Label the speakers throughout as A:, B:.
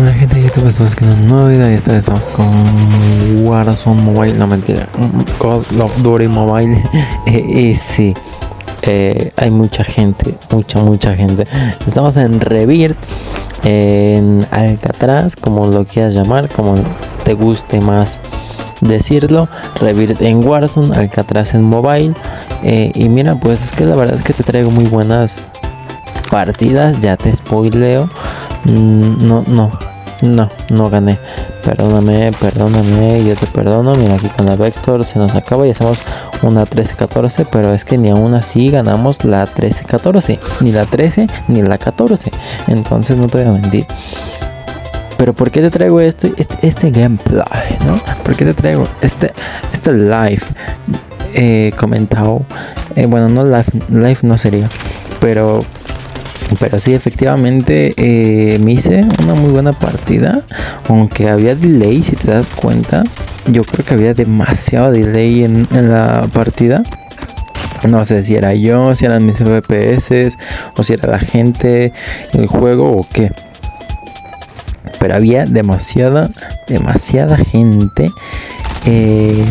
A: Hola gente de YouTube, estamos con una nueva video y esta estamos con Warzone Mobile, no mentira, Call of Duty Mobile. Eh, y sí, eh, hay mucha gente, mucha mucha gente. Estamos en Rebirth, en Alcatraz, como lo quieras llamar, como te guste más decirlo. Rebirth en Warzone, Alcatraz en Mobile. Eh, Y mira, pues es que la verdad es que te traigo muy buenas partidas, ya te spoileo. Mm, no, no, no, no gané. Perdóname, perdóname, yo te perdono. Mira aquí con la Vector se nos acaba y hacemos una 13-14, pero es que ni aún así ganamos la 13-14, ni la 13 ni la 14. Entonces no te voy a mentir. Pero ¿por qué te traigo este, este, este gameplay? ¿no? ¿Por qué te traigo este, este live eh, comentado? Eh, bueno, no live, live no sería, pero pero sí, efectivamente eh, me hice una muy buena partida. Aunque había delay, si te das cuenta. Yo creo que había demasiado delay en, la partida. No sé si era yo, si eran mis FPS, o si era la gente, el juego o qué. Pero había demasiada, demasiada gente eh,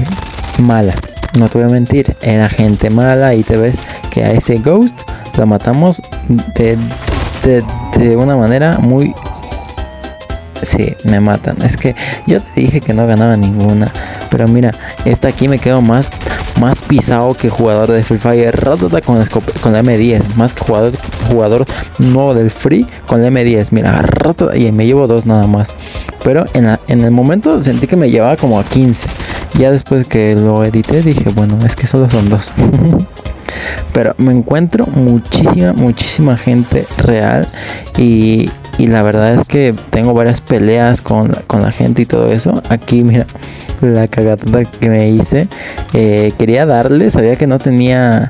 A: mala. No te voy a mentir, era gente mala y te ves que a ese Ghost lo matamos de, de, una manera muy... Sí, me matan. Es que yo te dije que no ganaba ninguna. Pero mira, esta aquí me quedo más, más pisado que jugador de Free Fire. con, con la M10. Más que jugador, jugador nuevo del Free con la M10. Mira, y me llevo dos nada más. Pero en, en el momento sentí que me llevaba como a 15. Ya después que lo edité dije, bueno, es que solo son dos. Pero me encuentro muchísima, muchísima gente real y, la verdad es que tengo varias peleas con, la gente y todo eso. Aquí, mira, la cagata que me hice. Eh, quería darle, sabía que no tenía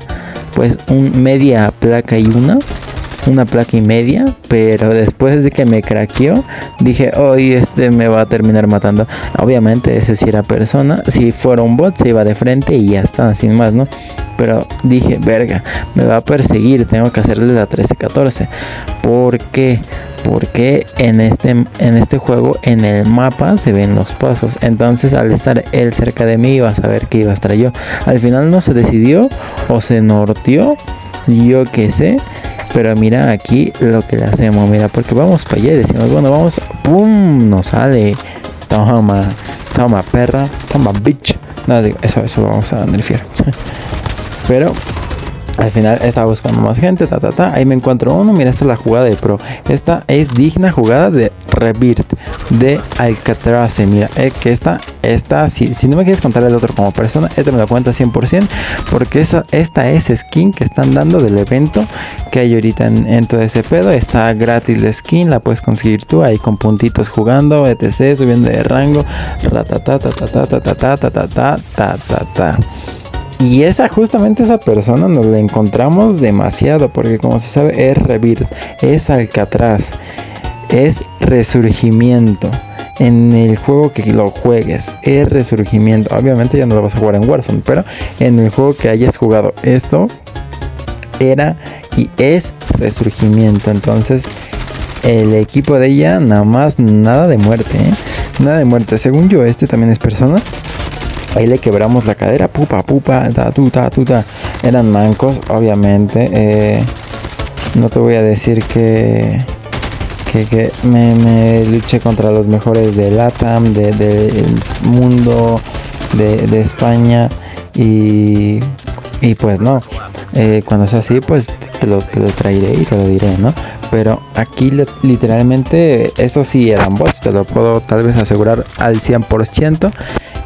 A: pues un media placa y una una placa y media, pero después de que me craqueó, dije, hoy este me va a terminar matando. Obviamente ese sí era persona, si fuera un bot se iba de frente y ya está, sin más, ¿no? Pero dije, verga, me va a perseguir, tengo que hacerle la 13-14. ¿Por qué? Porque en este, en este juego, en el mapa, se ven los pasos. Entonces, al estar él cerca de mí, iba a saber que iba a estar yo. Al final no se decidió o se norteó, yo qué sé. Pero mira aquí lo que le hacemos, mira, porque vamos para allá decimos, bueno, vamos, ¡pum! Nos sale. Toma, toma perra, toma bitch. No, digo, eso, eso vamos a fiero. Pero al final estaba buscando más gente, ta, ta, ta. Ahí me encuentro uno. Mira, esta es la jugada de pro. Esta es digna jugada de Rebirth de Alcatraz. Mira, eh, que esta, esta, si, si no me quieres contar el otro como persona, este me lo cuenta 100%. Porque esa, esta es skin que están dando del evento que hay ahorita en, todo ese pedo. Está gratis la skin, la puedes conseguir tú ahí con puntitos jugando, etc. Subiendo de rango. Ratata, ta, ta, ta, ta, ta, ta, ta, ta, ta, ta, ta, ta. Y esa, justamente esa persona nos la encontramos demasiado, porque como se sabe, es Rebirth, es Alcatraz, es resurgimiento. En el juego que lo juegues, es resurgimiento. Obviamente ya no lo vas a jugar en Warzone, pero en el juego que hayas jugado esto, era y es resurgimiento. Entonces, el equipo de ella, nada más, nada de muerte, ¿eh? Nada de muerte. Según yo, este también es persona. Ahí le quebramos la cadera, pupa, pupa, ta, tuta. Eran mancos, obviamente. Eh, no te voy a decir que, que, me, luché contra los mejores de LATAM, del de, mundo, de, España. Y, y pues no. Eh, cuando sea así, pues te lo, te lo traeré y te lo diré, ¿no? Pero aquí literalmente, estos sí eran bots, te lo puedo tal vez asegurar al 100%.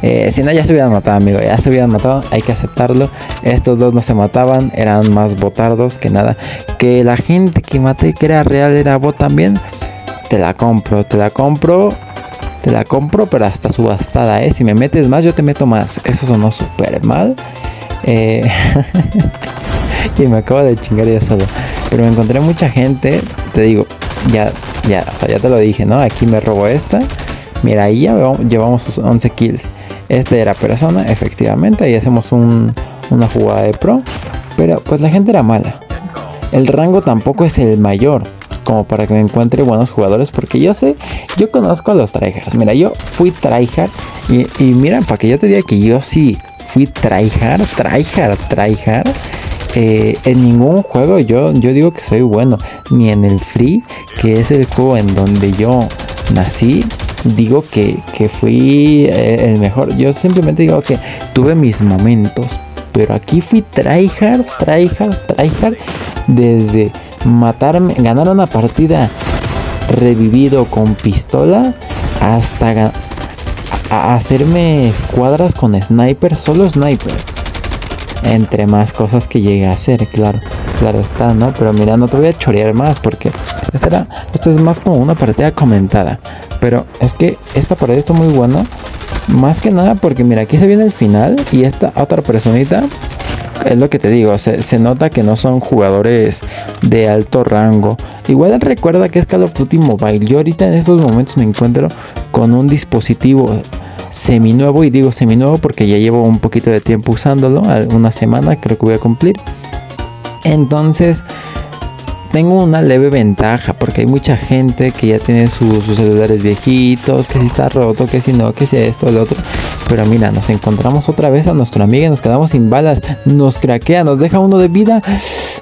A: Eh, si no, ya se hubieran matado, amigo. Ya se hubieran matado. Hay que aceptarlo. Estos dos no se mataban. Eran más botardos que nada. Que la gente que maté que era real era bot también. Te la compro. Te la compro. Te la compro, pero hasta subastada, ¿eh? Si me metes más, yo te meto más. Eso sonó súper mal. Eh, y me acabo de chingar ya solo. Pero me encontré mucha gente. Te digo, ya, ya, ya te lo dije, ¿no? Aquí me robó esta. Mira, ahí ya llevamos 11 kills. Este era persona, efectivamente. Ahí hacemos una jugada de pro. Pero pues la gente era mala. El rango tampoco es el mayor. como para que me encuentre buenos jugadores, porque yo sé, yo conozco a los tryhards. Mira, yo fui tryhard y, y mira, para que yo te diga que yo sí fui tryhard, tryhard, tryhard. Eh, en ningún juego yo, yo digo que soy bueno, ni en el Free, que es el juego en donde yo nací, digo que, que fui eh, el mejor. Yo simplemente digo que tuve mis momentos, pero aquí fui tryhard, tryhard, tryhard, desde matarme, ganar una partida revivido con pistola hasta a hacerme escuadras con sniper, solo sniper. Entre más cosas que llegué a hacer, claro, claro está, ¿no? Pero mira, no te voy a chorear más porque esta, es más como una partida comentada. Pero es que esta partida está muy buena. Más que nada porque mira, aquí se viene el final y esta otra personita es lo que te digo, se, se, nota que no son jugadores de alto rango. Igual recuerda que es Call of Duty Mobile. Yo ahorita en estos momentos me encuentro con un dispositivo seminuevo y digo seminuevo porque ya llevo un poquito de tiempo usándolo, una semana creo que voy a cumplir. Entonces tengo una leve ventaja porque hay mucha gente que ya tiene sus, celulares viejitos, que si está roto, que si no, que si esto, el otro. Pero mira, nos encontramos otra vez a nuestra amiga y nos quedamos sin balas. Nos craquea, nos deja uno de vida.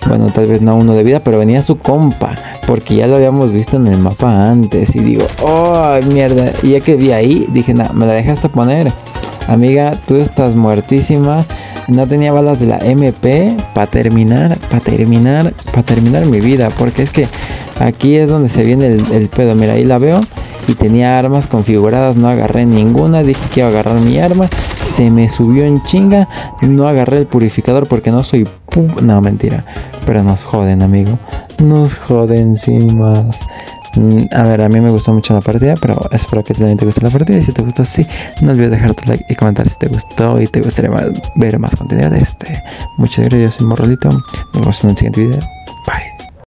A: Bueno, tal vez no uno de vida, pero venía su compa. Porque ya lo habíamos visto en el mapa antes. Y digo, oh, mierda. Y ya que vi ahí, dije, no, me la dejaste poner. Amiga, tú estás muertísima. No tenía balas de la MP para terminar, para terminar, para terminar mi vida. Porque es que aquí es donde se viene el, el pedo. Mira, ahí la veo y tenía armas configuradas, no agarré ninguna, dije que iba a agarrar mi arma, se me subió en chinga, no agarré el purificador porque no soy... No, mentira, pero nos joden, amigo, nos joden sin más. Mm, a ver, a mí me gustó mucho la partida, pero espero que también te guste la partida. Y si te gustó, sí, no olvides dejar tu like y comentar si te gustó y te gustaría ver más contenido de este. Muchas gracias, yo soy Morrolito. Nos vemos en el siguiente video.